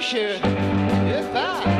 issue. If that.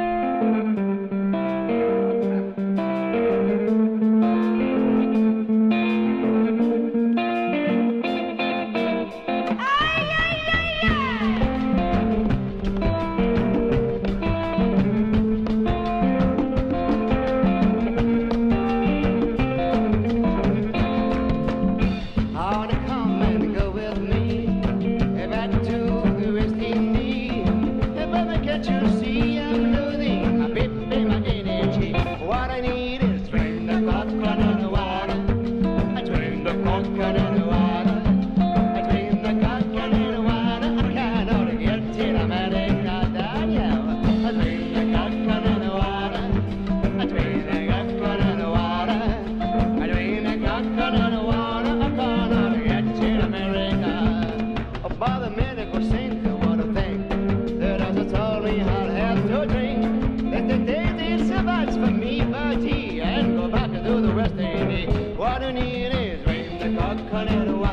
drink the